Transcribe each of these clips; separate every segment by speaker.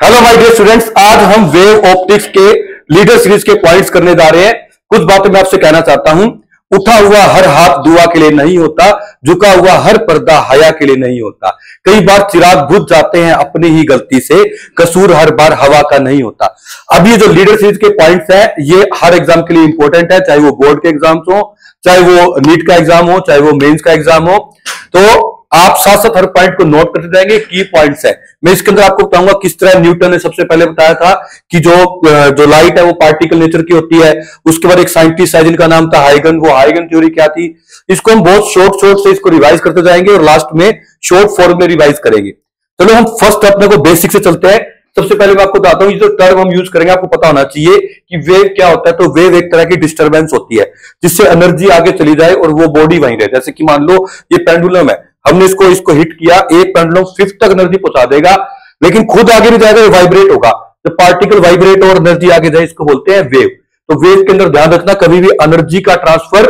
Speaker 1: Hello my dear students आज हम wave optics के लीडर सीरीज़ के पॉइंट्स करने जा रहे हैं। कुछ बातें मैं आपसे कहना चाहता हूँ। उठा हुआ हर हाथ दुआ के लिए नहीं होता, झुका हुआ हर पर्दा हया के लिए नहीं होता। कई बार चिराग बुझ जाते हैं अपनी ही गलती से, कसूर हर बार हवा का नहीं होता। अब ये जो लीडर सीरीज़ के पॉइंट्स हैं, ये हर एग्ज़ाम के लिए इंपॉर्टेंट है, चाहे वो बोर्ड के एग्ज़ाम्स हो, चाहे वो नीट का एग्ज़ाम हो, चाहे वो मेन्स का एग्ज़ाम हो। तो आप साथ साथ हर पॉइंट को नोट करते जाएँगे की पॉइंट्स है। मैं इसके अंदर आपको बताऊँगा किस तरह न्यूटन ने सबसे पहले बताया था कि जो जो लाइट है वो पार्टिकल नेचर की होती है। उसके बाद एक साइंटिस्ट है जिनका नाम था हाइगन वो हाइगन थ्योरी क्या थी? इसको हम बहुत शॉर्ट शॉर्ट से इसको रिवाइज करते जाएँगे और लास्ट में शॉर्ट फॉर्म में रिवाइज करेंगे। चलो हम फ़र्स्ट अपने को बेसिक से चलते हैं। सबसे पहले मैं आपको बताता हूँ जो टर्म हम यूज़ करेंगे, आपको पता होना चाहिए कि वेव क्या होता है। तो वेव एक तरह की डिस्टर्बेंस होती है, जिससे एनर्जी आगे चली जाए और वो बॉडी वहीं रहे। जैसे कि मान लो, ये पेंडुलम है। हमने इसको इसको हिट किया एक पेंडुलम फिफ्थ तक एनर्जी पहुँचा देगा, लेकिन खुद आगे भी जाएगा वाइब्रेट होगा। जब पार्टिकल वाइब्रेट और एनर्जी आगे जाए, इसको बोलते हैं वेव तो वेव के अंदर ध्यान रखना, कभी भी एनर्जी का ट्रांसफ़र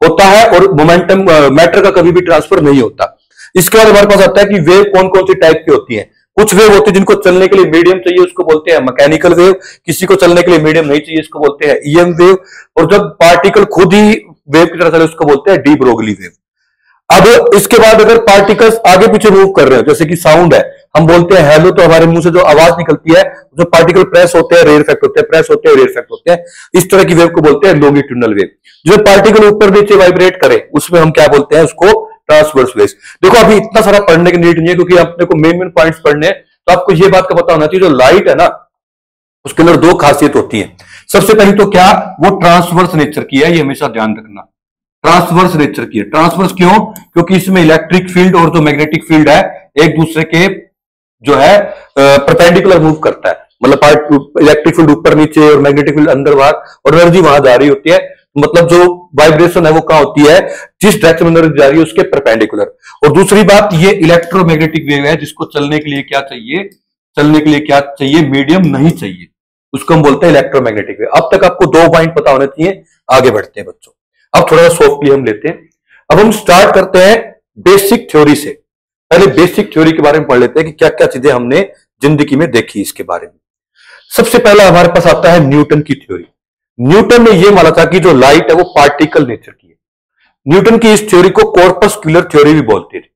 Speaker 1: होता है और मोमेंटम मैटर का कभी भी ट्रांसफ़र नहीं होता। इसके बाद हमारे पास आता है कि वेव कौन कौन सी टाइप की होती है। कुछ वेव होती है जिनको चलने के लिए मीडियम चाहिए, उसको बोलते हैं मैकेनिकल वेव किसी को चलने के लिए मीडियम नहीं चाहिए, इसको बोलते हैं ईएम वेव और जब पार्टिकल खुद ही वेव की तरह चले, उसको बोलते हैं डी ब्रोगली वेव अब इसके बाद अगर पार्टिकल्स आगे पीछे मूव कर रहे हो, जैसे कि साउंड है, हम बोलते हैं हेलो तो हमारे मुँह से जो आवाज़ निकलती है, जो पार्टिकल प्रेस होते हैं रेयर इफ़ेक्ट होते हैं प्रेस होते हैं रेयर इफ़ेक्ट होते हैं, इस तरह की वेव को बोलते हैं लोंगिट्यूडनल वेव जो पार्टिकल ऊपर नीचे वाइब्रेट करे, उसमें हम क्या बोलते हैं, उसको ट्रांसवर्स वेव देखो, अभी इतना सारा पढ़ने की नीड नहीं है, क्योंकि अपने को मेन मेन पॉइंट्स पढ़ने तो आपको ये बात का पता होना चाहिए, जो लाइट है ना, उसके अंदर दो खासियत होती है. सबसे पहले तो क्या, वो ट्रांसवर्स नेचर की है, ये हमेशा ध्यान रखना. ट्रांसवर्स नेचर की है। ट्रांसवर्स क्यों? क्योंकि इसमें इलेक्ट्रिक फ़ील्ड और जो मैग्नेटिक फ़ील्ड है, एक दूसरे के जो है परपेंडिकुलर मूव करता है। मतलब पार्ट इलेक्ट्रिक फ़ील्ड ऊपर नीचे और मैग्नेटिक फ़ील्ड अंदर बाहर, और एनर्जी वहाँ जा रही होती है। मतलब जो वाइब्रेशन है वो कहा होती है? जिस डायरेक्शन में एनर्जी जा रही है, उसके परपेंडिकुलर और दूसरी बात, ये इलेक्ट्रोमैग्नेटिक वेव है, जिसको चलने के लिए क्या चाहिए? चलने के लिए क्या चाहिए? मीडियम नहीं चाहिए। उसको हम बोलते हैं इलेक्ट्रोमैग्नेटिक वेव अब तक आपको दो पॉइंट पता होने चाहिए। आगे बढ़ते हैं बच्चों। अब थोड़ा सा सॉफ्टली हम लेते हैं। अब हम स्टार्ट करते हैं बेसिक थ्योरी से। पहले बेसिक थ्योरी के बारे में पढ़ लेते हैं कि क्या क्या चीज़ें हमने ज़िंदगी में देखी इसके बारे में। सबसे पहला हमारे पास आता है न्यूटन की थ्योरी न्यूटन ने यह माना था कि जो लाइट है वो पार्टिकल नेचर की है। न्यूटन की इस थ्योरी को कॉर्पस्क्यूलर थ्योरी भी बोलते थे।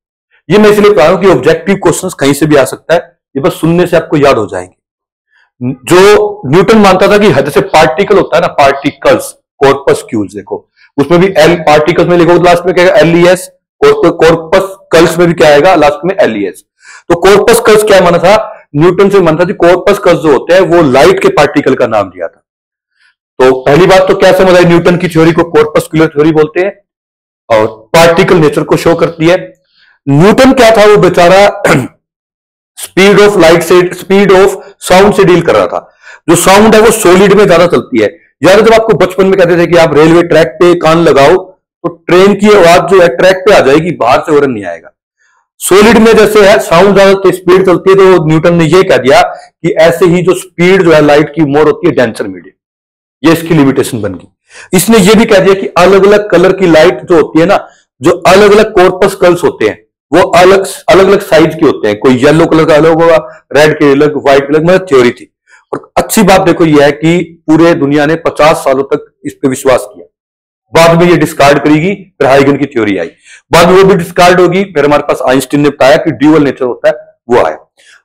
Speaker 1: ये मैं इसलिए कह रहा हूँ कि ऑब्जेक्टिव क्वेश्चंस कहीं से भी आ सकता है। ये बस सुनने से आपको याद हो जाएँगे। जो न्यूटन मानता था कि जैसे पार्टिकल होता है ना पार्टिकल्स कॉर्पस्क्यूल्स देखो। उसमें भी एल पार्टिकल्स में लिखो लास्ट में क्या L E S corpuscles में भी क्या आएगा? लास्ट में एल ई एस तो कॉर्पस कल्स क्या माना था? न्यूटन से माना था कॉर्पस कल्स जो होते हैं, वो लाइट के पार्टिकल का नाम दिया था। तो पहली बात तो क्या समझ आई? न्यूटन की थ्योरी को कॉर्पस्कुलर थ्योरी बोलते हैं और पार्टिकल नेचर को शो करती है। न्यूटन क्या था? वो बेचारा स्पीड ऑफ़ लाइट से स्पीड ऑफ़ साउंड से डील कर रहा था। जो साउंड है, वो सोलिड में ज़्यादा चलती है। यार जब आपको बचपन में कहते थे कि आप रेलवे ट्रैक पे कान लगाओ तो ट्रेन की आवाज़ जो है, ट्रैक पे आ जाएगी, बाहर से और नहीं आएगा। सोलिड में जैसे है साउंड ज़्यादा स्पीड चलती है तो न्यूटन ने यह कह दिया कि ऐसे ही जो स्पीड जो है लाइट की मोर होती है डेंसर मीडियम ये इसकी लिमिटेशन बन गई। इसने ये भी कह दिया कि अलग अलग कलर की लाइट जो होती है ना, जो अलग अलग कॉर्पस कल्स होते हैं, वो अलग अलग अलग साइज़ के होते हैं। कोई येलो कलर का अलग होगा रेड के अलग व्हाइट अलग मतलब थ्योरी थी। और अच्छी बात देखो यह है कि पूरे दुनिया ने 50 सालों तक इस पर विश्वास किया। बाद में ये डिस्कार्ड करेगी, फिर हाइगन की थ्योरी आई। बाद में वो भी डिस्कार्ड होगी, फिर हमारे पास आइंस्टीन ने बताया कि ड्यूअल नेचर होता है, वो आया।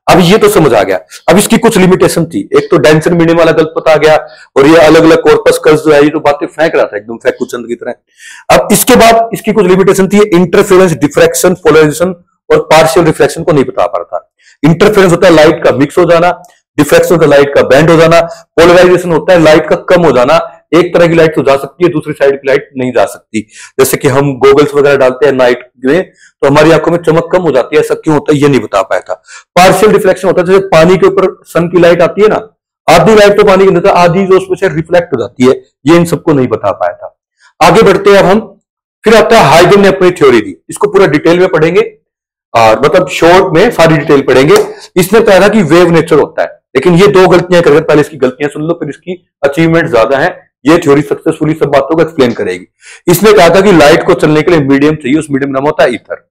Speaker 1: अब ये तो समझ आ गया। अब इसकी कुछ लिमिटेशन थी। एक तो डेंसर मीडियम वाला गलत पता गया, और ये अलग अलग कॉर्पस कर्ज जो है, ये तो बातें फेंक रहा था, एकदम फेंक कुचंद की तरह। अब इसके बाद इसकी कुछ लिमिटेशन थी इंटरफेरेंस डिफ्रेक्शन पोलराइजेशन और पार्शियल रिफ्लेक्शन को नहीं बता पा रहा था। इंटरफेरेंस होता है लाइट का मिक्स हो जाना। डिफ्रेक्शन है लाइट का बैंड हो जाना पोलराइजेशन होता है लाइट का कम हो जाना, एक तरह की लाइट तो जा सकती है, दूसरी साइड की लाइट नहीं जा सकती। जैसे कि हम गोगल्स वगैरह डालते हैं नाइट में तो हमारी आँखों में चमक कम हो जाती है, ऐसा क्यों होता है, ये नहीं बता पाया था। पार्शियल रिफ्लेक्शन होता है, जैसे पानी के ऊपर सन की लाइट आती है ना, आधी लाइट तो पानी के अंदर आधी जो उसमें से रिफ्लेक्ट हो जाती है, ये इन सबको नहीं बता पाया था। आगे बढ़ते हैं हम, फिर आता है हाइगन ने अपनी थ्योरी दी। इसको पूरा डिटेल में पढ़ेंगे, और मतलब शॉर्ट में सारी डिटेल पढ़ेंगे। इसने कहा था कि वेव नेचर होता है। लेकिन ये दो गलतियाँ कर पहले इसकी गलतियाँ सुन लो, फिर इसकी अचीवमेंट ज़्यादा है, ये थ्योरी सक्सेसफुली सब बातों को एक्सप्लेन करेगी। इसने कहा था कि लाइट को चलने के लिए मीडियम चाहिए, उस मीडियम नाम होता है ईथर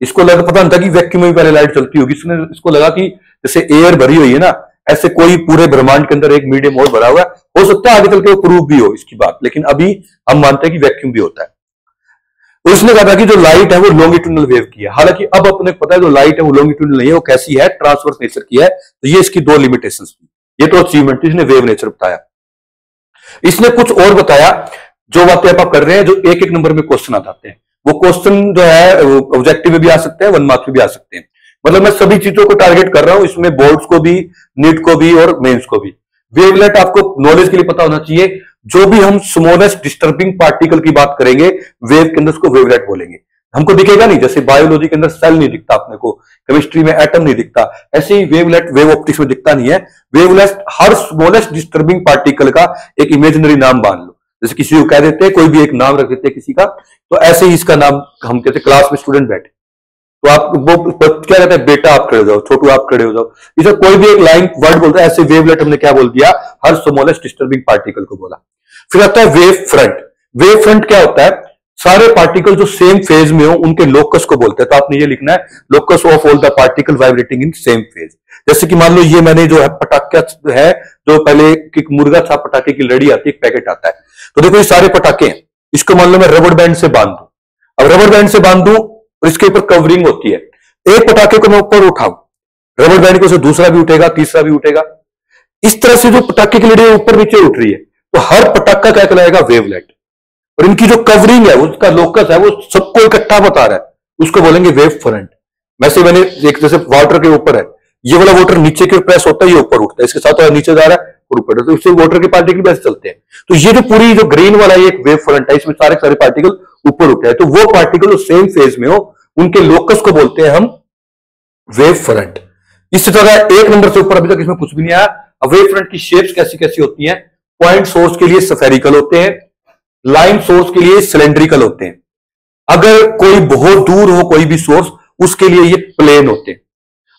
Speaker 1: इसको लगा, पता नहीं था कि वैक्यूम में भी पहले लाइट चलती होगी, इसने, इसको लगा कि जैसे एयर भरी हुई है ना, ऐसे कोई पूरे ब्रह्मांड के अंदर एक मीडियम और भरा हुआ है। हो सकता है आगे चल के वो प्रूव भी हो इसकी बात, लेकिन अभी हम मानते हैं कि वैक्यूम भी होता है। उसने कहा था कि जो लाइट है वो लॉन्गिट्यूडनल वेव की है। हालाँकि अब अपने पता है जो लाइट है वो लॉन्गिट्यूडनल नहीं है, वो कैसी है? ट्रांसवर्स नेचर की है। तो ये इसकी दो लिमिटेशन थी। ये तो अचीवमेंट इसने वेव नेचर बताया। इसने कुछ और बताया, जो बातें आप कर रहे हैं, जो एक एक नंबर में क्वेश्चन आ जाते हैं। वो क्वेश्चन जो है ऑब्जेक्टिव में भी आ सकते हैं वन मार्क्स में भी आ सकते हैं। मतलब मैं सभी चीज़ों को टारगेट कर रहा हूँ, इसमें बोर्ड्स को भी नीट को भी और मेंस को भी। वेवलेट आपको नॉलेज के लिए पता होना चाहिए जो भी हम स्मॉलेस्ट डिस्टर्बिंग पार्टिकल की बात करेंगे वेव के अंदर उसको वेवलेट बोलेंगे। हमको दिखेगा नहीं, जैसे बायोलॉजी के अंदर सेल नहीं दिखता अपने को केमिस्ट्री में एटम नहीं दिखता, ऐसे ही वेवलेट वेव ऑप्टिक्स में दिखता नहीं है। वेवलेट हर स्मॉलेस्ट डिस्टर्बिंग पार्टिकल का एक इमेजिनरी नाम बाँध लो। जैसे किसी को कह देते हैं, कोई भी एक नाम रख देते हैं किसी का तो ऐसे ही इसका नाम हम कहते हैं क्लास में स्टूडेंट बैठे। तो आप वो क्या कहते हैं बेटा आप खड़े हो जाओ, छोटू आप खड़े हो जाओ। इसे कोई भी एक लाइन वर्ड बोलता है, ऐसे वेवलेट हमने क्या बोल दिया? हर स्मॉलेस्ट डिस्टर्बिंग पार्टिकल को बोला। फिर आता है वेव फ्रंट वेव फ्रंट क्या होता है? सारे पार्टिकल जो सेम फ़ेज़ में हो, उनके लोकस को बोलते हैं। तो आपने ये लिखना है locus of all the particle vibrating in same phase जैसे कि मान लो ये मैंने जो है, पटाखा है, जो पहले एक मुर्गा था, पटाखे की लड़ी आती है, एक पैकेट आता है। तो देखो ये सारे पटाखे हैं। इसको मान लो मैं रबड़ बैंड से बाँध। दू अब रबड़ बैंड से बाँध दू और इसके ऊपर कवरिंग होती है। एक पटाखे को मैं ऊपर उठाऊ। रबड़ बैंड को दूसरा भी उठेगा, तीसरा भी उठेगा। इस तरह से जो पटाखे की लड़ी है ऊपर नीचे उठ रही है। तो हर पटाखा क्या कहलाएगा? वेवलेट और इनकी जो कवरिंग है, उसका लोकस है, वो सबको इकट्ठा बता रहा है। उसको बोलेंगे वेव फ्रंट वैसे मैंने एक जैसे वाटर के ऊपर है। ये वाला वाटर नीचे की प्रेस होता है, ये ऊपर उठता है। इसके साथ नीचे जा रहा है, और ऊपर तो इससे वाटर के पार्टिकल वैसे चलते हैं। तो ये जो पूरी जो ग्रीन वाला एक वेव फ्रंट है, इसमें सारे सारे पार्टिकल ऊपर उठते हैं। तो वो पार्टिकल जो सेम फ़ेज़ में हो, उनके लोकस को बोलते हैं हम वेव फ्रंट इस तरह एक नंबर से ऊपर अभी तक इसमें कुछ भी नहीं आया। वेव फ्रंट की शेप्स कैसी कैसी होती हैं पॉइंट सोर्स के लिए सफेरिकल होते हैं लाइन सोर्स के लिए सिलेंड्रिकल होते हैं। अगर कोई बहुत दूर हो कोई भी सोर्स उसके लिए ये प्लेन होते हैं।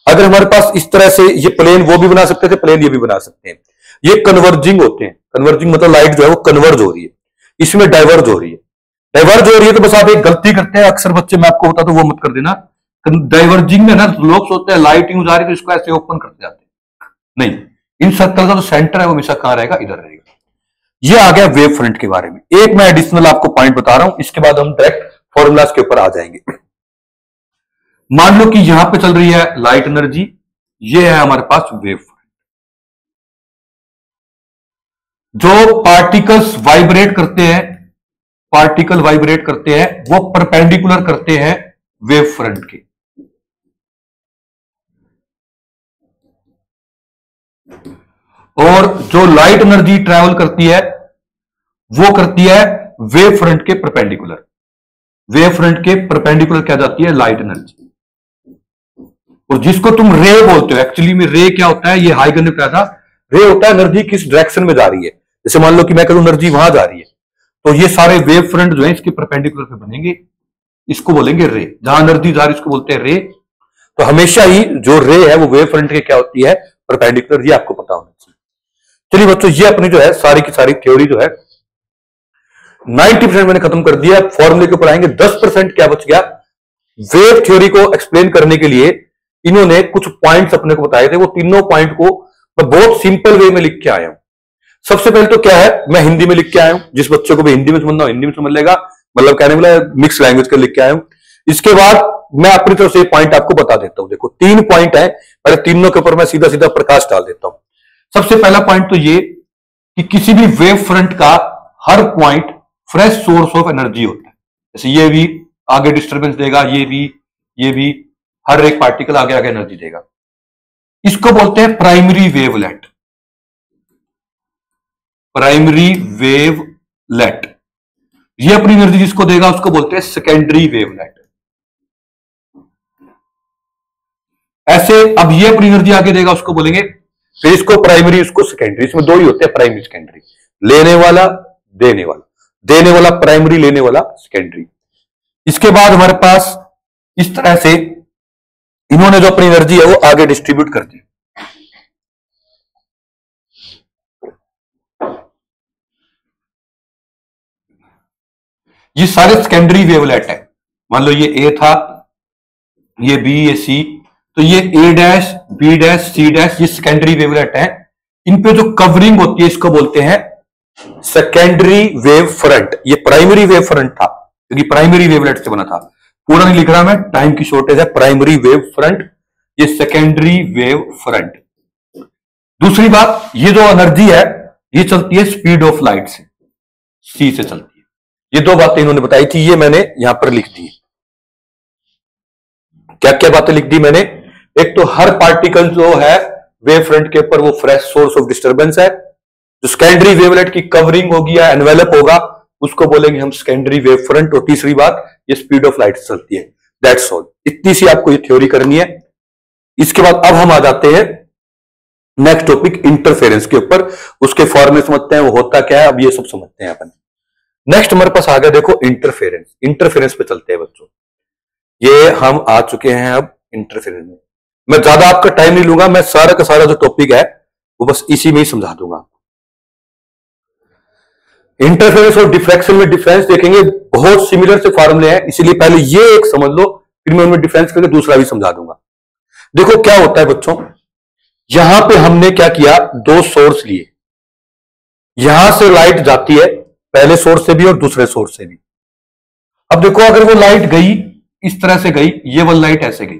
Speaker 1: अगर हमारे पास इस तरह से ये प्लेन वो भी बना सकते थे प्लेन ये भी बना सकते हैं। ये कन्वर्जिंग होते हैं। कन्वर्जिंग मतलब लाइट जो है वो कन्वर्ज हो रही है। इसमें डाइवर्ज हो रही है। डाइवर्ज हो रही है तो बस आप एक गलती करते हैं। अक्सर बच्चे, मैं आपको होता तो वो मत कर देना। डाइवर्जिंग में ना लोग सोचते हैं लाइट यूज़ आ रही है तो इसको ऐसे ओपन करते जाते हैं। नहीं, इन सर्कल का जो सेंटर है वो हमेशा कहाँ रहेगा? इधर रहेगा। ये आ गया वेव फ्रंट के बारे में। एक मैं एडिशनल आपको पॉइंट बता रहा हूँ, इसके बाद हम डायरेक्ट फॉर्मूलाज के ऊपर आ जाएँगे। मान लो कि यहाँ पे चल रही है लाइट एनर्जी ये है हमारे पास वेव फ्रंट जो पार्टिकल्स वाइब्रेट करते हैं पार्टिकल वाइब्रेट करते हैं, वो परपेंडिकुलर करते हैं वेव फ्रंट के। और जो लाइट एनर्जी ट्रेवल करती है, वो करती है वेव फ्रंट के परपेंडिकुलर वेव फ्रंट के परपेंडिकुलर क्या जाती है? लाइट एनर्जी और जिसको तुम रे बोलते हो एक्चुअली में रे क्या होता है? ये हाइगर ने कहा था। रे होता है एनर्जी किस डायरेक्शन में जा रही है? जैसे मान लो कि मैं कहूँ एनर्जी वहाँ जा रही है। तो ये सारे वेव फ्रंट जो है, इसके परपेंडिकुलर पे बनेंगे। इसको बोलेंगे रे जहाँ एनर्जी जा रही है, इसको बोलते हैं रे तो हमेशा ही जो रे है, वो वेव फ्रंट के क्या होती है? परपेंडिकुलर ये आपको पता होना चाहिए। चलिए बच्चों, ये अपनी जो है सारी की सारी थ्योरी जो है 90 परसेंट मैंने खत्म कर दिया। फॉर्मूले के ऊपर आएँगे 10 परसेंट क्या बच गया? वेव थ्योरी को एक्सप्लेन करने के लिए इन्होंने कुछ पॉइंट्स अपने को बताए थे। वो तीनों पॉइंट को मैं बहुत सिंपल वे में लिख के आया हूँ। सबसे पहले तो क्या है? मैं हिंदी में लिख के आया हूँ। जिस बच्चे को भी हिंदी में समझना हिंदी में समझ लेगा। मतलब कहने वाला मिक्स लैंग्वेज का लिख के आया हूँ। इसके बाद मैं अपनी तरफ़ से पॉइंट आपको बता देता हूँ। देखो, तीन पॉइंट है, पहले तीनों के ऊपर मैं सीधा सीधा प्रकाश डाल देता हूँ। सबसे पहला पॉइंट तो ये कि किसी भी वेव फ्रंट का हर point fresh source of energy होता है। जैसे ये भी आगे डिस्टरबेंस देगा, ये भी ये भी, हर एक पार्टिकल आगे आगे एनर्जी देगा। इसको बोलते हैं primary wavelet primary wavelet ये अपनी एनर्जी जिसको देगा, उसको बोलते हैं सेकेंडरी वेव लेट ऐसे अब ये अपनी एनर्जी आगे देगा, उसको बोलेंगे फिर इसको प्राइमरी इसको सेकेंडरी इसमें दो ही होते हैं प्राइमरी सेकेंडरी लेने वाला, देने वाला। देने वाला प्राइमरी लेने वाला सेकेंडरी इसके बाद हमारे पास इस तरह से इन्होंने जो अपनी एनर्जी है वो आगे डिस्ट्रीब्यूट कर दी। ये सारे सेकेंडरी वेवलेट है। मान लो ये ए था, ये बी ये सी तो ये A dash B dash C dash ये सेकेंडरी वेवलेट है। इन पे जो कवरिंग होती है, इसको बोलते हैं सेकेंडरी वेव फ्रंट ये प्राइमरी वेव फ्रंट था, क्योंकि प्राइमरी वेवलेट से बना था। पूरा नहीं लिख रहा मैं टाइम की शॉर्टेज है प्राइमरी वेव फ्रंट ये सेकेंडरी वेव फ्रंट दूसरी बात, ये जो एनर्जी है, ये चलती है स्पीड ऑफ़ लाइट से सी से चलती है। ये दो बातें इन्होंने बताई थी, ये मैंने यहाँ पर लिख दी। क्या क्या बातें लिख दी मैंने? एक तो हर पार्टिकल जो है वेव फ्रंट के ऊपर वो फ्रेश सोर्स ऑफ़ डिस्टर्बेंस है। जो सेकेंडरी वेवलेट की कवरिंग होगी या एनवेलप होगा, उसको बोलेंगे हम सेकेंडरी वेव फ्रंट और तीसरी बात, ये स्पीड ऑफ़ लाइट चलती है। दैट्स ऑल इतनी सी आपको ये थ्योरी करनी है। इसके बाद अब हम आ जाते हैं नेक्स्ट टॉपिक इंटरफेरेंस के ऊपर। उसके फॉर्मे समझते हैं, वो होता क्या है, अब ये सब समझते हैं अपन। नेक्स्ट हमारे पास आ गया, देखो इंटरफेरेंस इंटरफेरेंस पे चलते हैं बच्चों। ये हम आ चुके हैं अब इंटरफेरेंस में। मैं ज़्यादा आपका टाइम नहीं लूँगा, मैं सारा का सारा जो टॉपिक है, वो बस इसी में ही समझा दूँगा। इंटरफेरेंस और डिफ्रैक्शन में डिफरेंस देखेंगे, बहुत सिमिलर से फॉर्मुले हैं, इसीलिए पहले ये एक समझ लो, फिर मैं उनमें डिफरेंस करके दूसरा भी समझा दूँगा। देखो क्या होता है बच्चों, यहाँ पे हमने क्या किया, दो सोर्स लिए। यहाँ से लाइट जाती है, पहले सोर्स से भी और दूसरे सोर्स से भी। अब देखो, अगर वो लाइट गई, इस तरह से गई, ये वाली लाइट ऐसे गई।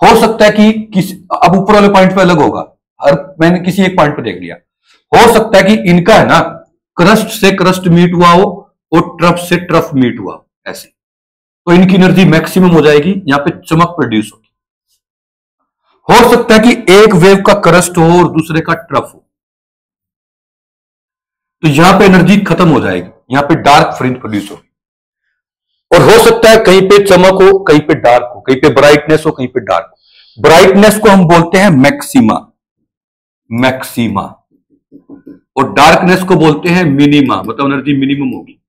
Speaker 1: हो सकता है कि किस, अब ऊपर वाले पॉइंट पे अलग होगा। हर, मैंने किसी एक पॉइंट पे देख लिया। हो सकता है कि इनका है ना क्रस्ट से क्रस्ट मीट हुआ हो और ट्रफ से ट्रफ मीट हुआ ऐसे। तो इनकी एनर्जी मैक्सिमम हो जाएगी, यहाँ पे चमक प्रोड्यूस होगी। हो सकता है कि एक वेव का क्रस्ट हो और दूसरे का ट्रफ हो। तो यहाँ पे एनर्जी खत्म हो जाएगी, यहाँ पे डार्क फ्रिंज प्रोड्यूस होगी। और हो सकता है कहीं पे चमक हो, कहीं पे डार्क हो। कहीं पे ब्राइटनेस हो, कहीं पे डार्क ब्राइटनेस को हम बोलते हैं मैक्सिमा मैक्सिमा और डार्कनेस को बोलते हैं मिनिमा मतलब एनर्जी मिनिमम होगी।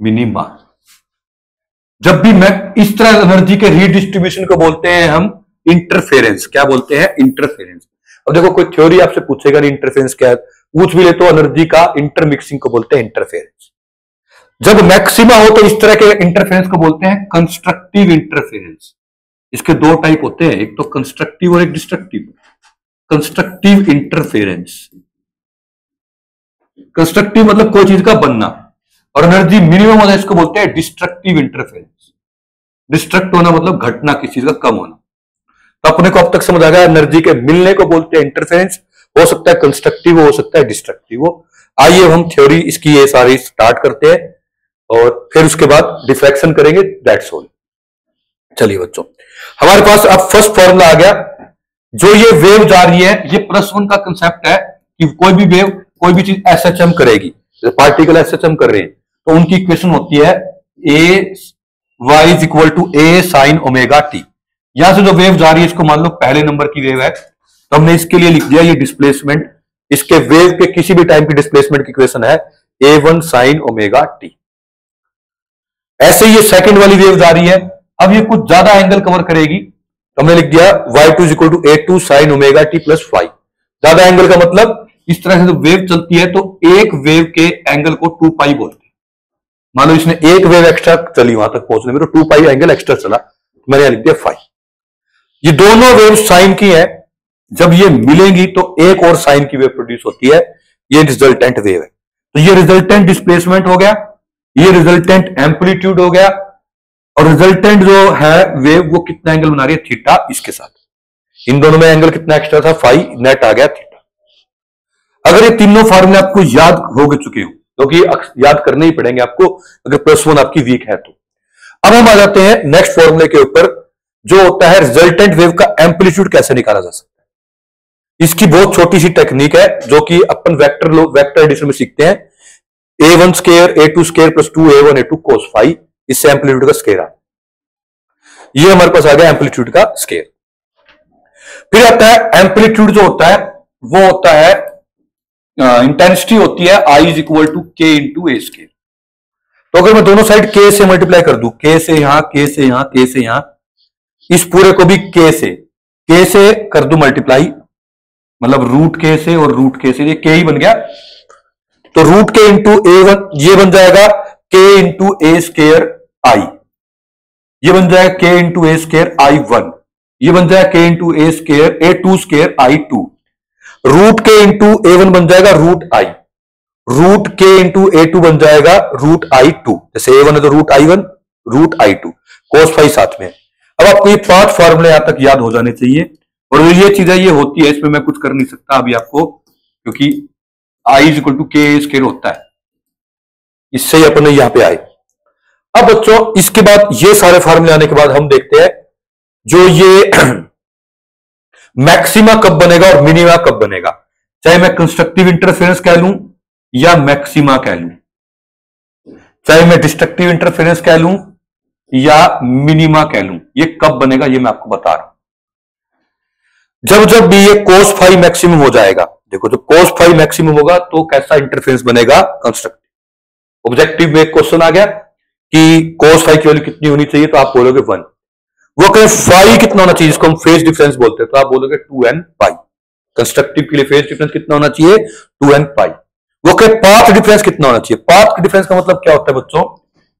Speaker 1: मिनिमा जब भी मैं इस तरह एनर्जी के रीडिस्ट्रीब्यूशन को बोलते हैं हम इंटरफेरेंस क्या बोलते हैं? इंटरफेरेंस अब देखो, कोई थ्योरी आपसे पूछेगा इंटरफेरेंस क्या है, पूछ भी ले तो एनर्जी का इंटरमिक्सिंग को बोलते हैं इंटरफेरेंस जब मैक्सिमा हो तो इस तरह के इंटरफेरेंस को बोलते हैं कंस्ट्रक्टिव इंटरफेरेंस इसके दो टाइप होते हैं, एक तो कंस्ट्रक्टिव और एक डिस्ट्रक्टिव कंस्ट्रक्टिव इंटरफेरेंस कंस्ट्रक्टिव मतलब कोई चीज़ का बनना। और एनर्जी मिनिमम होता है इसको बोलते हैं डिस्ट्रक्टिव इंटरफेरेंस डिस्ट्रक्ट होना मतलब घटना, किसी चीज़ का कम होना। तो अपने को अब तक समझ आ गया एनर्जी के मिलने को बोलते हैं इंटरफेरेंस हो सकता है कंस्ट्रक्टिव हो सकता है डिस्ट्रक्टिव हो। आइए हम थ्योरी इसकी ये सारी स्टार्ट करते हैं। और फिर उसके बाद डिफ्रैक्शन करेंगे दैट्स ऑल चलिए बच्चों, हमारे पास अब फ़र्स्ट फॉर्मूला आ गया। जो ये वेव जा रही है, ये प्लस वन का कंसेप्ट है कि कोई भी वेव कोई भी चीज़ एस एच एम करेगी। पार्टिकल एस एच एम कर रहे हैं तो उनकी इक्वेशन होती है A Y is equal to A sine omega T यहाँ से जो वेव जा रही है, इसको मान लो पहले नंबर की वेव है। तो हमने इसके लिए लिख दिया ये डिस्प्लेसमेंट इसके वेव के किसी भी टाइम की डिस्प्लेसमेंट की इक्वेशन है A one sine omega T ऐसे ही ये सेकंड वाली वेव जा रही है। अब ये कुछ ज़्यादा एंगल कवर करेगी। तो हमने लिख दिया Y two equal to A two sine omega T plus five ज़्यादा एंगल का मतलब इस तरह से वेव चलती है तो एक वेव के एंगल को टू पाई बोलते हैं। मान लो इसने एक वेव एक्स्ट्रा चली वहाँ तक पहुँचने में तो टू पाई एंगल एक्स्ट्रा चला। तो मैंने लिख दिया फाइव ये दोनों वेव साइन की है। जब ये मिलेंगी तो एक और साइन की वेव प्रोड्यूस होती है। ये रिजल्टेंट वेव है। तो ये रिजल्टेंट डिस्प्लेसमेंट हो गया। ये रिजल्टेंट एम्पलीट्यूड हो गया। और रिजल्टेंट जो है वेव वो कितना एंगल बना रही है? थीटा इसके साथ। इन दोनों में एंगल कितना एक्स्ट्रा था? फाइव नेट आ गया थीटा अगर ये तीनों फॉर्मूले आपको याद हो चुके हो, क्योंकि तो याद करने ही पड़ेंगे आपको, अगर प्लस वन आपकी वीक है तो। अब हम आ जाते हैं नेक्स्ट फॉर्मूले के ऊपर, जो होता है रिजल्टेंट वेव का एम्पलीट्यूड कैसे निकाला जा सकता है। इसकी बहुत छोटी सी टेक्निक है, जो कि अपन वेक्टर वेक्टर एडिशन में सीखते हैं। A one square A two square plus two A one A two cos five इससे एम्पलीट्यूड का स्केयर आता ये हमारे पास आ गया एम्पलीट्यूड का स्केयर फिर आता है एम्पलीट्यूड जो होता है, वो होता है इंटेंसिटी होती है I is equal to K into A square तो अगर मैं दोनों साइड के से मल्टीप्लाई कर दू के से यहाँ के से यहाँ के से यहाँ, इस पूरे को भी के से के से कर दू मल्टीप्लाई मतलब रूट के से और रूट के से, ये के ही बन गया। तो root K into A one ये बन जाएगा के इंटू ए स्केयर आई ये बन जाएगा K into A square I one ये बन जाएगा K into A square A two square I two root K into A one बन जाएगा root I root K into A two बन जाएगा रूट आई टू जैसे ए वन है तो root I one root I two cos five साथ में. अब आपको ये पाँच फॉर्मूले यहाँ तक याद हो जाने चाहिए। और ये चीज़ें, ये होती है, इसमें मैं कुछ कर नहीं सकता अभी आपको, क्योंकि I equal to K square होता है। इससे ही अपने यहाँ पे आए। अब बच्चों, इसके बाद ये सारे फॉर्मूले आने के बाद हम देखते हैं, जो ये मैक्सिमा कब बनेगा और मिनिमा कब बनेगा। चाहे मैं कंस्ट्रक्टिव इंटरफेरेंस कह लू या मैक्सिमा कह लू। चाहे मैं डिस्ट्रक्टिव इंटरफेरेंस कह लू या मिनिमा कह लू। ये कब बनेगा ये मैं आपको बता रहा हूँ। जब जब भी ये कोस फाइव मैक्सिमम हो जाएगा देखो जब कोस फाइव मैक्सिमम होगा तो कैसा इंटरफेरेंस बनेगा कंस्ट्रक्टिव ऑब्जेक्टिव में एक क्वेश्चन आ गया कि कोस फाइव की वैल्यू कितनी होनी चाहिए तो आप बोलोगे वन वो कहे फाइव कितना होना चाहिए, जिसको हम फ़ेज़ डिफरेंस बोलते हैं तो आप बोलोगे टू एन पाई कंस्ट्रक्टिव के लिए फ़ेज़ डिफरेंस कितना होना चाहिए? टू एन पाई वो कहे पाथ डिफरेंस कितना होना चाहिए? पाथ डिफरेंस का मतलब क्या होता है बच्चों?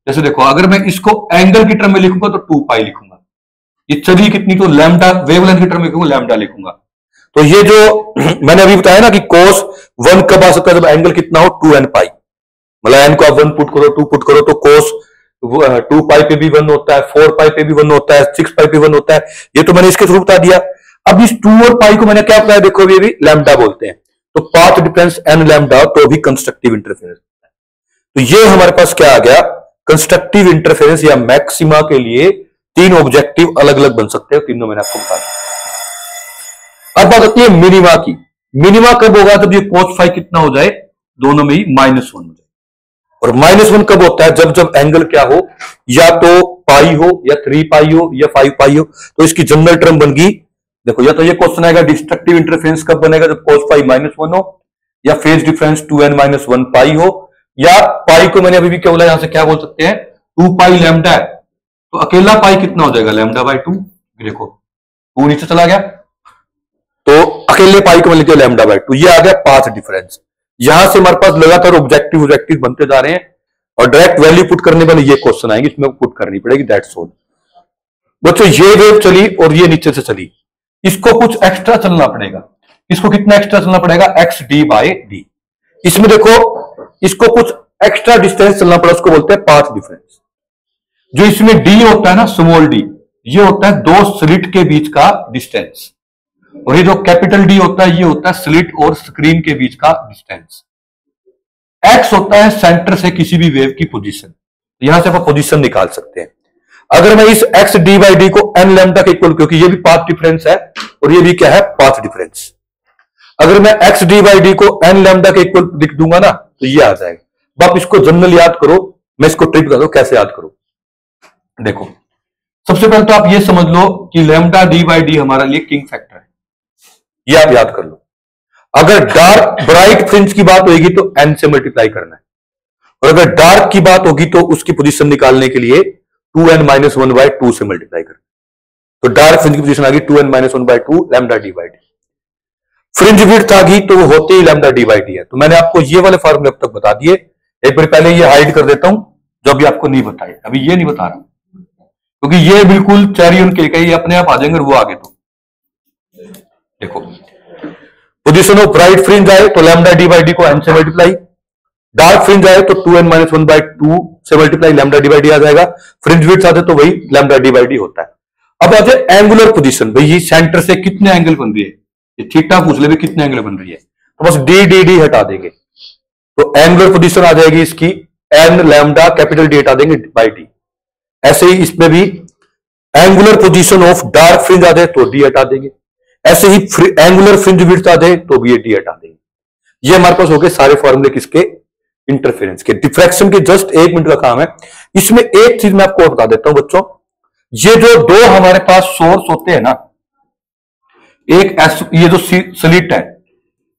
Speaker 1: जैसे देखो, अगर मैं इसको एंगल की टर्म में लिखूँगा तो टू पाई लिखूँगा. ये चली कितनी तो लैमडा वेवलेंथ की टर्म में लिखूँगा लैमडा लिखूँगा. तो ये जो मैंने अभी बताया ना कि कोस वन कब आ सकता है, जब एंगल कितना हो टू एन पाई मतलब एन को आप वन पुट करो टू पुट करो तो कोस टू पाई पे भी वन होता है फोर पाई पे भी वन होता है सिक्स पाई पे वन होता है। ये तो मैंने इसके थ्रू बता दिया। अब इस टू और पाई को मैंने क्या बताया, देखो ये भी लैमडा बोलते हैं। तो पाथ डिफरेंस एन लैमडा तो भी कंस्ट्रक्टिव इंटरफेरेंस तो ये हमारे पास क्या आ गया? कंस्ट्रक्टिव इंटरफेरेंस या मैक्सिमा के लिए तीन ऑब्जेक्टिव अलग अलग बन सकते हैं। तीनों मैंने आपको बता दिया। अब बात होती है मिनिमा की। मिनिमा कब होगा? जब ये पोस्ट फाइव कितना हो जाए? दोनों में ही माइनस वन हो जाए। और माइनस वन कब होता है? जब जब एंगल क्या हो? या तो पाई हो, या थ्री पाई हो, या फाइव पाई हो तो इसकी जनरल टर्म बन गई देखो, या तो ये क्वेश्चन आएगा डिस्ट्रक्टिव इंटरफेरेंस कब बनेगा? जब कोस फाइव माइनस वन हो, या phase difference two N minus one pi हो, या पाई को मैंने अभी भी क्या बोला, यहाँ से क्या बोल सकते हैं? टू पाई लैमडा है। तो अकेला पाई कितना हो जाएगा? लैमडा बाई टू देखो टू नीचे चला गया। तो अकेले पाई को मैं लिखते लैमडा बाई टू ये आ गया पाँच डिफरेंस यहाँ से हमारे पास लगातार ऑब्जेक्टिव ऑब्जेक्टिव बनते जा रहे हैं और डायरेक्ट वैल्यू पुट करने वाले ये क्वेश्चन आएँगे, इसमें पुट करनी पड़ेगी दैट सोल बच्चों, ये वेव चली और ये नीचे से चली। इसको कुछ एक्स्ट्रा चलना पड़ेगा। इसको कितना एक्स्ट्रा चलना पड़ेगा? एक्स डी बाई डी इसमें देखो, इसको कुछ एक्स्ट्रा डिस्टेंस चलना पड़ा, उसको बोलते हैं पाँच डिफरेंस जो इसमें डी होता है ना स्मॉल डी ये होता है दो स्लिट के बीच का डिस्टेंस और ये जो कैपिटल डी होता है, ये होता है स्लिट और स्क्रीन के बीच का डिस्टेंस एक्स होता है सेंटर से किसी भी वेव की पोजीशन यहाँ से आप पोजीशन निकाल सकते हैं. अगर मैं इस एक्स डी बाई डी को एन लेमडा के इक्वल क्योंकि ये भी पाथ डिफरेंस है, और ये भी क्या है? पाथ डिफरेंस अगर मैं एक्स डी बाई डी को एन लेमडा के इक्वल लिख दूँगा ना तो ये आ जाएगा. आप इसको जनरल याद करो. मैं इसको ट्रिप कर दो, कैसे याद करो? देखो, सबसे पहले तो आप ये समझ लो कि लेमडा डी बाई डी हमारा लिए किंग फैक्टर ये आप याद कर लो। अगर डार्क ब्राइट फ्रिंज की बात होगी तो एन से मल्टीप्लाई करना है। और अगर डार्क की बात होगी तो उसकी पोजीशन निकालने के लिए two N minus one by two से मल्टीप्लाई करना तो डार्क फ्रिंज की पोजीशन आ गई two N minus one by two lambda D by D fringe width आ गई तो वो होते ही लैमडा डी बाई डी है। तो मैंने आपको ये वाले फॉर्मूले अब तक बता दिए। एक बार पहले ये हाइड कर देता हूँ, जो अभी आपको नहीं बताए अभी ये नहीं बता रहा क्योंकि ये बिल्कुल चैरी उनके ये अपने आप आ जाएँगे वो आगे तो। देखो। पोजिशन ऑफ़ ब्राइट फ्रिंज आए तो लैमडा डी बाई डी को एन से मल्टीप्लाई डार्क फ्रिंज आए तो two N minus one by two से multiply lambda D by D आ जाएगा। फ्रिंज विड्स आते तो वही लैमडा डी बाई डी होता है। अब आ जाए एंगुलर पोजिशन भाई, ये सेंटर से कितने एंगल बन रही है? ये थीटा पूछ ले भी कितने एंगल बन रही है? तो बस डी डी डी हटा देंगे। तो एंगुलर पोजिशन आ जाएगी इसकी एन लैमडा कैपिटल डी हटा देंगे बाई डी ऐसे ही इसमें भी angular position of dark fringe आ जाए तो डी हटा देंगे। ऐसे ही एंगुलर फ्रिंज आ जाए तो भी ये डी हटा देंगे ये हमारे पास हो गए सारे फॉर्मूले किसके? इंटरफेरेंस के। डिफ्रैक्शन के जस्ट एक मिनट का काम है। इसमें एक चीज़ मैं आपको बता देता हूँ बच्चों। ये जो दो हमारे पास सोर्स होते हैं ना, एक एस ये जो स्लिट है,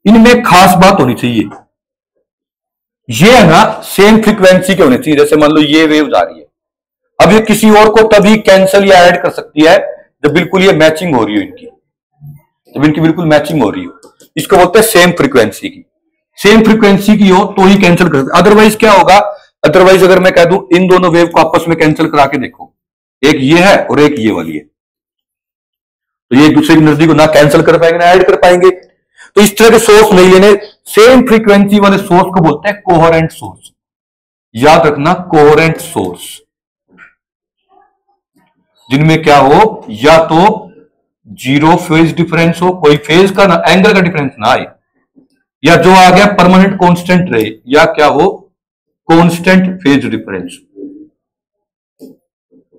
Speaker 1: इनमें खास बात होनी चाहिए। ये है ना सेम फ्रीक्वेंसी के होने चाहिए। जैसे मान लो ये वेव जा रही है। अब ये किसी और को तभी कैंसिल या ऐड कर सकती है, जब बिल्कुल ये मैचिंग हो रही हो इनकी। जब इनकी बिल्कुल मैचिंग हो रही हो। इसको बोलते हैं सेम फ्रीक्वेंसी की। सेम फ्रीक्वेंसी की हो तो ही कैंसिल कर अदरवाइज़ क्या होगा? अदरवाइज़ अगर मैं कह दूँ, इन दोनों वेव को आपस में कैंसिल करा के देखो। एक ये है और एक ये वाली है। तो ये एक दूसरे की नज़दीक को ना कैंसिल कर पाएँगे, ना ऐड कर पाएँगे। तो इस तरह के सोर्स नहीं लेने। सेम फ्रीक्वेंसी वाले सोर्स को बोलते हैं कोहरेंट सोर्स याद रखना कोहरेंट सोर्स जिनमें क्या हो, या तो ज़ीरो फ़ेज़ डिफरेंस हो, कोई फ़ेज़ का ना एंगल का डिफरेंस ना आए। या जो आ गया परमानेंट कांस्टेंट रहे, या क्या हो constant phase difference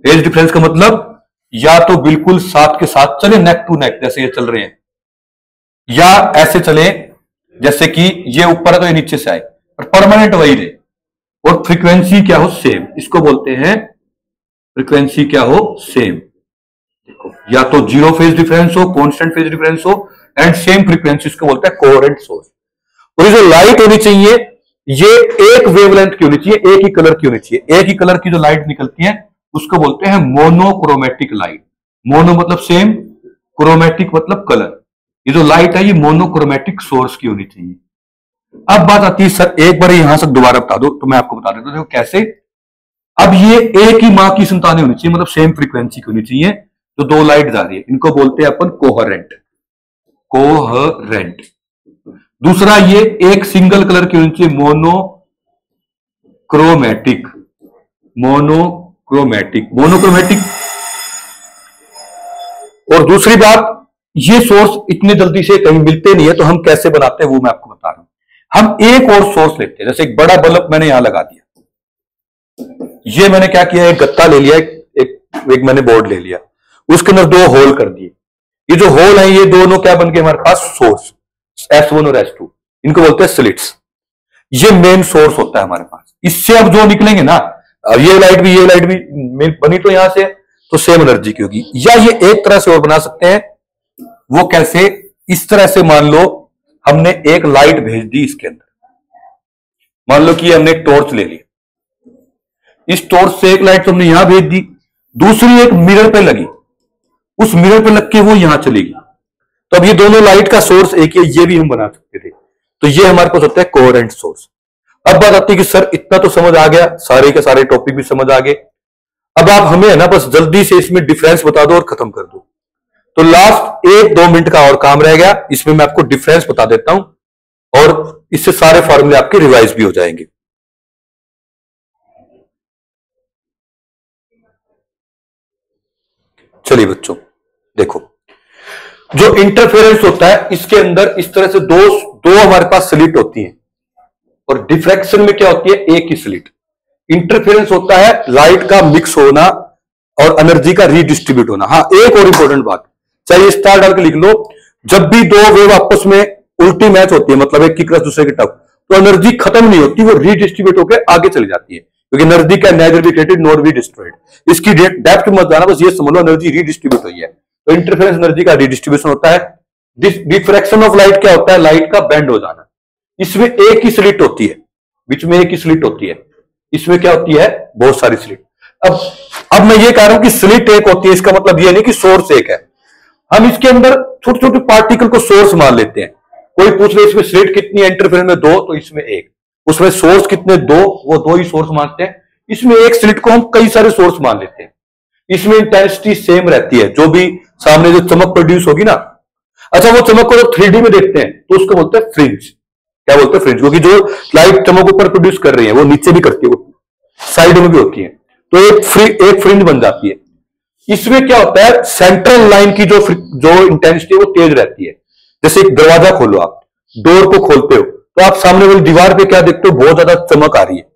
Speaker 1: phase difference का मतलब या तो बिल्कुल साथ के साथ चले नेक टू नेक जैसे ये चल रहे हैं। या ऐसे चले, जैसे कि ये ऊपर है तो ये नीचे से आए। और परमानेंट वही रहे। और फ्रीक्वेंसी क्या हो सेम इसको बोलते हैं फ्रीक्वेंसी क्या हो सेम देखो, या तो ज़ीरो फ़ेज़ डिफरेंस हो कॉन्स्टेंट फ़ेज़ डिफरेंस हो एंड सेम फ्रीक्वेंसी इसको बोलते हैं कोरेंट सोर्स और ये जो लाइट होनी चाहिए, ये एक वेवलेंथ की होनी चाहिए, एक ही कलर की होनी चाहिए. एक ही कलर की जो लाइट निकलती है, उसको बोलते हैं मोनोक्रोमेटिक लाइट मोनो मतलब सेम क्रोमेटिक मतलब कलर ये जो लाइट है, ये मोनोक्रोमेटिक सोर्स की होनी चाहिए. अब बात आती है, सर, एक बार यहाँ से दोबारा बता दो तो मैं आपको बता देता हूँ कैसे. अब ये एक ही माँ की संतानें होनी चाहिए मतलब सेम फ्रीक्वेंसी की होनी चाहिए. जो दो लाइट जा रही है। इनको बोलते हैं अपन कोहरेंट। कोहरेंट। दूसरा ये एक सिंगल कलर की होनी चाहिए मोनोक्रोमेटिक। मोनोक्रोमेटिक। मोनोक्रोमेटिक। और दूसरी बात ये सोर्स इतनी जल्दी से कहीं मिलते नहीं है तो हम कैसे बनाते हैं वो मैं आपको बता रहा हूँ। हम एक और सोर्स लेते हैं जैसे एक बड़ा बल्ब मैंने यहाँ लगा दिया। ये मैंने क्या किया एक गत्ता ले लिया एक, एक मैंने बोर्ड ले लिया। उसके अंदर दो होल कर दिए। ये जो होल है, ये दोनों क्या बन गए हमारे पास? सोर्स। एस वन और एस टू इनको बोलते हैं स्लिट्स ये मेन सोर्स होता है हमारे पास। इससे अब जो निकलेंगे ना ये लाइट भी, ये लाइट भी बनी तो यहाँ से तो सेम एनर्जी की होगी। या ये एक तरह से और बना सकते हैं। वो कैसे? इस तरह से मान लो, हमने एक लाइट भेज दी इसके अंदर। मान लो कि हमने टॉर्च ले ली इस टॉर्च से एक लाइट तो हमने यहाँ भेज दी। दूसरी एक मिरर पे लगी। उस मिरर पे लग के वो यहाँ चलेगी। तो अब ये दोनों लाइट का सोर्स एक है, ये भी हम बना सकते थे। तो ये हमारे पास होता है कोरेंट सोर्स अब बात आती है कि सर, इतना तो समझ आ गया, सारे के सारे टॉपिक भी समझ आ गए। अब आप हमें है ना, बस जल्दी से इसमें डिफरेंस बता दो और खत्म कर दो। तो लास्ट एक, दो मिनट का और काम रह गया, इसमें मैं आपको डिफरेंस बता देता हूँ और इससे सारे फॉर्मूले आपके रिवाइज भी हो जाएँगे। चलिए बच्चों, देखो। जो इंटरफेरेंस होता है, इसके अंदर इस तरह से दो दो हमारे पास स्लिट होती है। और डिफ्रेक्शन में क्या होती है? एक ही स्लिट इंटरफेरेंस होता है लाइट का मिक्स होना और एनर्जी का रीडिस्ट्रीब्यूट होना। हाँ एक और इंपॉर्टेंट बात। चाहे स्टार डाल के लिख लो, जब भी दो वेव आपस में उल्टी मैच होती है मतलब एक की क्रस दूसरे की टफ तो एनर्जी खत्म नहीं होती, वो रीडिस्ट्रीब्यूट होकर आगे चली जाती है। क्योंकि एनर्जी का neither be created nor be destroyed इसकी डेप्थ मत जाना बस ये समझ लो एनर्जी रीडिस्ट्रीब्यूट हुई है। तो इंटरफेरेंस एनर्जी का रीडिस्ट्रीब्यूशन होता है। डिफ्रैक्शन ऑफ़ लाइट क्या होता है? लाइट का बैंड हो जाना। इसमें एक ही स्लिट होती है। बीच में एक ही स्लिट होती है। इसमें क्या होती है? बहुत सारी स्लिट अब अब मैं ये कह रहा हूँ कि स्लिट एक होती है, इसका मतलब ये नहीं कि सोर्स एक है। हम इसके अंदर छोटे छोटे पार्टिकल को सोर्स मान लेते हैं। कोई पूछ ले इसमें स्लिट कितनी है? इंटरफेरेंस में दो तो इसमें एक। उसमें सोर्स कितने दो, वो दो ही सोर्स मानते हैं। इसमें एक स्लिट को हम कई सारे सोर्स मान लेते हैं। इसमें इंटेंसिटी सेम रहती है। जो भी सामने जो चमक प्रोड्यूस होगी ना। अच्छा वो चमक को जब थ्री में देखते हैं तो उसको बोलते हैं फ्रिंज क्या बोलते हैं फ्रिंज क्योंकि जो लाइट चमक ऊपर प्रोड्यूस कर रही है, वो नीचे भी करती है साइड में भी होती है। तो एक फ्री एक फ्रिंज बन जाती है। इसमें क्या होता है? सेंट्रल लाइन की जो जो इंटेंसिटी है, वो तेज रहती है। जैसे एक दरवाज़ा खोलो आप। डोर को खोलते हो। तो आप सामने वाली दीवार पे क्या देखते हो? बहुत ज़्यादा चमक आ रही है।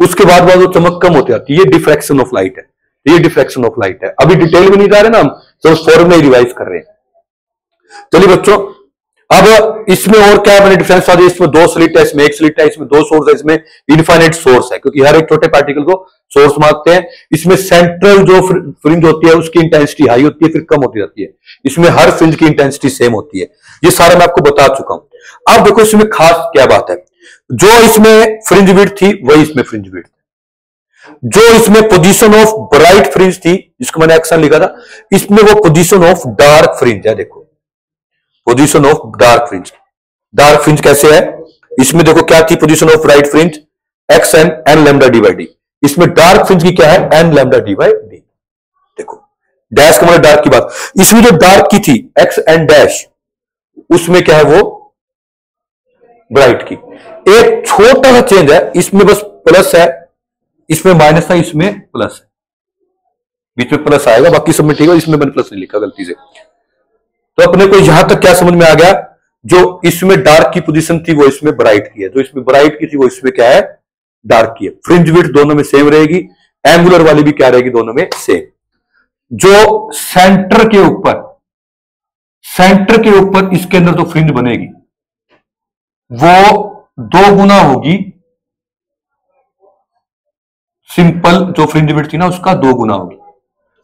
Speaker 1: उसके बाद बाद वो चमक कम होती जाती है। ये डिफ्रेक्शन ऑफ़ लाइट है। ये डिफ्रेक्शन ऑफ़ लाइट है। अभी डिटेल में नहीं जा रहे ना हम तो फॉर्म रिवाइज कर रहे हैं। चलिए बच्चों, अब इसमें और क्या मैंने डिफरेंस आ इसमें दो स्लिट है, इसमें एक स्लिट है, इसमें दो सोर्स है, इसमें इनफाइनेट सोर्स है, क्योंकि हर एक छोटे पार्टिकल को सोर्स मानते हैं। इसमें सेंट्रल जो फ्रिंज होती है, उसकी इंटेंसिटी हाई होती है, फिर कम होती जाती है। इसमें हर फ्रिंज की इंटेंसिटी सेम होती है। ये सारा मैं आपको बता चुका हूँ। अब देखो इसमें खास क्या बात है। जो इसमें फ्रिंज विड थी, वही इसमें फ्रिंज विड जो इसमें पोजीशन ऑफ़ ब्राइट फ्रिंज थी, जिसको मैंने एक्शन लिखा था, इसमें वो पोजीशन ऑफ़ डार्क फ्रिंज है, देखो। Position of dark fringe dark fringe कैसे है? इसमें देखो क्या थी position of right fringe X N N lambda D by D इसमें डार्क फ्रिंज की क्या है? N lambda D by D देखो डैश का मतलब डार्क की बात। इसमें जो डार्क की थी एक्स एंड डैश उसमें क्या है वो? ब्राइट की। एक छोटा सा चेंज है, इसमें बस प्लस है, इसमें माइनस था इसमें प्लस है। बीच में प्लस आएगा, बाकी सब में ठीक है, इसमें मैंने प्लस नहीं लिखा, गलती से। तो अपने को यहाँ तक क्या समझ में आ गया? जो इसमें डार्क की पोजीशन थी, वो इसमें ब्राइट की है। जो इसमें ब्राइट की थी, वो इसमें क्या है? डार्क की है। फ्रिंज विथ दोनों में सेम रहेगी एंगुलर वाली भी क्या रहेगी, दोनों में सेम जो सेंटर के ऊपर सेंटर के ऊपर इसके अंदर जो फ्रिंज बनेगी। वो दो गुना होगी। सिंपल जो फ्रिंज विथ थी ना उसका दो गुना होगी।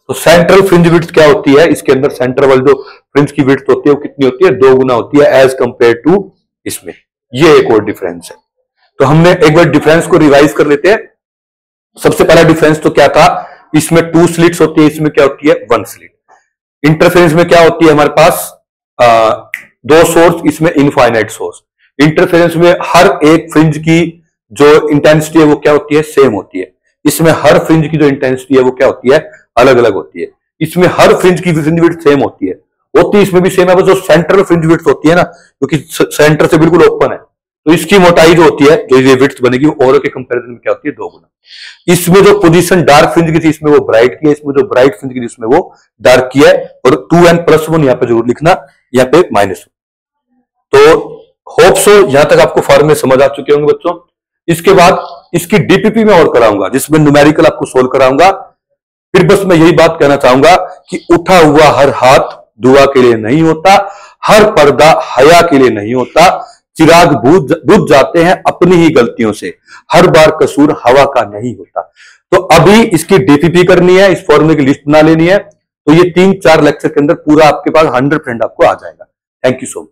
Speaker 1: तो सेंट्रल फ्रिंज विथ क्या होती है? इसके अंदर सेंटर वाली जो फ्रिंज की विथ होती है वो कितनी होती है? दो गुना होती है एज कंपेयर टू इसमें। ये एक और डिफरेंस है। तो हमने एक बार डिफरेंस को रिवाइज कर लेते हैं। सबसे पहला डिफरेंस तो क्या था? इसमें टू स्लिट्स होती है इसमें क्या होती है? वन स्लिट इंटरफेरेंस में क्या होती है हमारे पास? आ, दो सोर्स इसमें इनफाइनाइट सोर्स इंटरफेरेंस में हर एक फ्रिंज की जो इंटेंसिटी है वो क्या होती है? सेम होती है। इसमें हर फ्रिंज की जो इंटेंसिटी है वो क्या होती है? अलग अलग होती है। इसमें हर फ्रिंज की फ्रिंज विड्थ सेम होती है। होती है, इसमें भी सेम है। बस जो सेंट्रल फ्रिंज विड्थ होती है ना, क्योंकि सेंटर से बिल्कुल ओपन है। तो इसकी मोटाई जो होती है, जो ये विड्थ बनेगी और के कंपैरिजन में क्या होती है? दो गुना। इसमें जो पोजीशन डार्क फ्रिंज की थी, इसमें वो ब्राइट की है, इसमें जो ब्राइट फ्रिंज की थी इसमें वो डार्क की है। और टू एन प्लस वन यहाँ पे ज़रूर लिखना, यहाँ पे माइनस तो होप सो यहाँ तक आपको फॉर्मुले समझ आ चुके होंगे बच्चों। इसके बाद इसकी डीपीपी में और कराऊँगा, जिसमें न्यूमेरिकल आपको सोल्व कराऊँगा। फिर बस मैं यही बात कहना चाहूँगा कि उठा हुआ हर हाथ दुआ के लिए नहीं होता, हर पर्दा हया के लिए नहीं होता, चिराग बुझ जाते हैं अपनी ही गलतियों से। हर बार कसूर हवा का नहीं होता। तो अभी इसकी डीपीपी करनी है, इस फॉर्मूले की लिस्ट बना लेनी है। तो ये तीन चार लेक्चर के अंदर पूरा आपके पास हंड्रेड परसेंट आपको आ जाएगा। Thank you so much